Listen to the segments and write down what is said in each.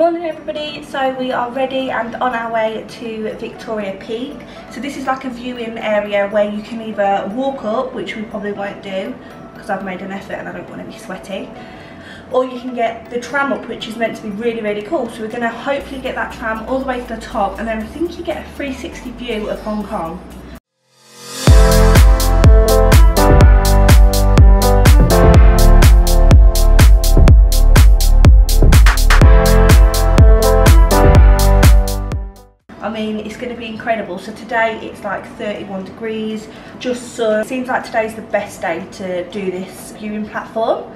Morning everybody, so we are ready and on our way to Victoria Peak. So this is like a viewing area where you can either walk up, which we probably won't do because I've made an effort and I don't want to be sweaty, or you can get the tram up which is meant to be really really cool. So we're going to hopefully get that tram all the way to the top and then I think you get a 360 view of Hong Kong. Incredible. So today it's like 31 degrees just so seems like today's the best day to do this viewing platform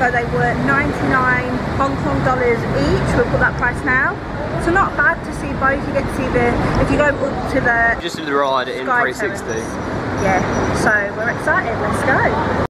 so they were 99 Hong Kong dollars each. We'll put that price now. So not bad to see both. You get to see the, if you go up to the... Just to the ride in 360. Terrace. Yeah, so we're excited. Let's go.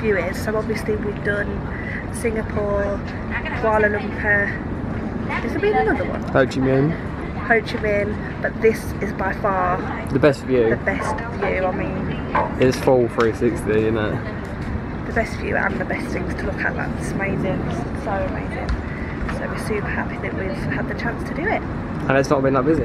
Amazing is. So obviously we've done Singapore, Kuala Lumpur. Has there been another one? Ho Chi Minh. Ho Chi Minh, but this is by far the best view. The best view. I mean, it's full 360, isn't it? The best view and the best things to look at. That's amazing. so amazing. So we're super happy that we've had the chance to do it. And it's not been that busy.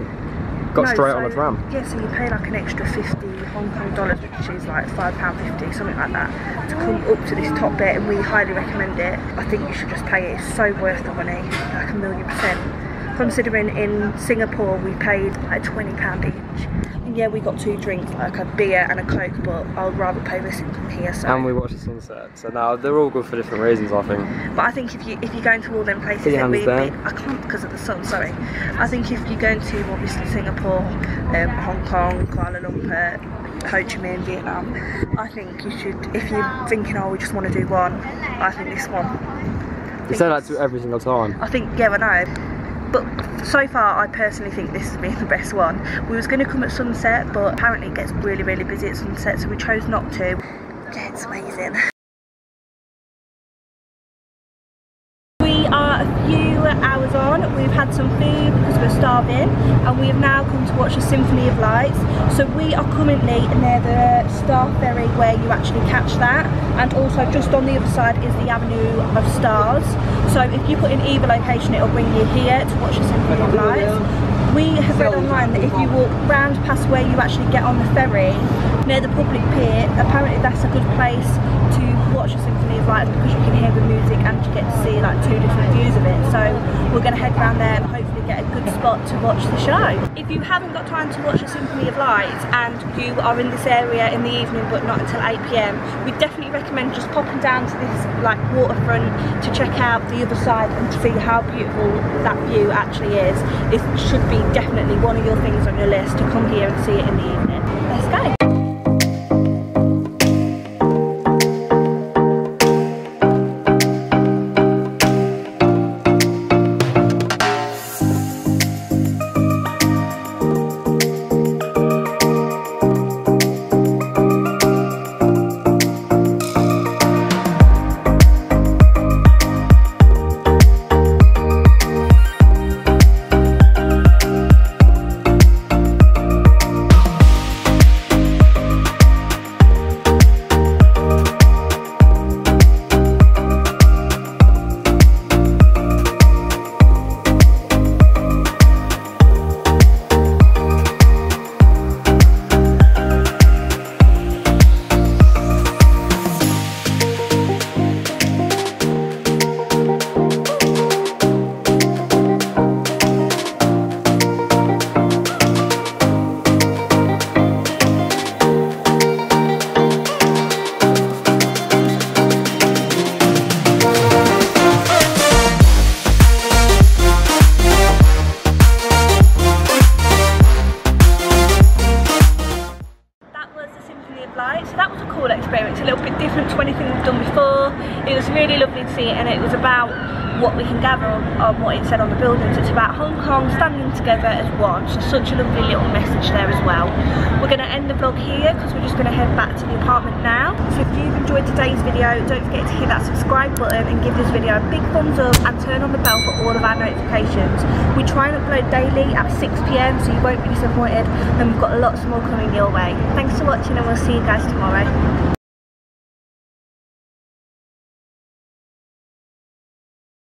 Got no, straight so, on the tram. Yeah, so you pay like an extra 50 Hong Kong dollars, which is like £5.50, something like that, to come up to this top bit and we highly recommend it. I think you should just pay it, it's so worth the money, like a million percent. Considering in Singapore we paid like £20 each yeah, we got two drinks, like a beer and a coke, but I'd rather pay this income here. So. And we watched the sunset. So now they're all good for different reasons, I think. But I think if you if you're going to all them places, it we, I can't because of the sun. Sorry. I think if you're going to obviously Singapore, um, Hong Kong, Kuala Lumpur, Ho Chi Minh, Vietnam, I think you should. If you're thinking, oh, we just want to do one, I think this one. You say that to every single time. I think yeah, I know but so far I personally think this has been the best one. We was going to come at sunset but apparently it gets really really busy at sunset so we chose not to. Yeah, it's amazing. We are a few hours on, we've had some food because we're starving and we have now come to watch a Symphony of Lights. So we are currently near the Star Ferry where you actually catch that and also just on the other side is the Avenue of Stars. So if you put in either location it'll bring you here to watch a Symphony of Lights. We have read online that if you walk round past where you actually get on the ferry near the public pier, apparently that's a good place to watch a Symphony of Lights because you can hear the music and you get to see like two different views of it. So we're going to head round there and hopefully get a good spot to watch the show. If you haven't got time to watch the Symphony of Light and you are in this area in the evening but not until 8pm, we definitely recommend just popping down to this like waterfront to check out the other side and to see how beautiful that view actually is. It should be definitely one of your things on your list to come here and see it in the evening. Let's go! So that was a cool experience, a little bit different to anything we've done before. It was really lovely to see it and it was about what we can gather on, on what it said on the buildings. It's about Hong Kong standing together as one. So such a lovely little message there as well. We're going to end the vlog here because we're just going to head back to the apartment now. So if you've enjoyed today's video, don't forget to hit that subscribe button and give this video a big thumbs up and turn on the bell for all of our notifications. We try and upload daily at 6pm so you won't be disappointed and we've got lots more coming your way. Thanks for watching and we'll see you guys tomorrow.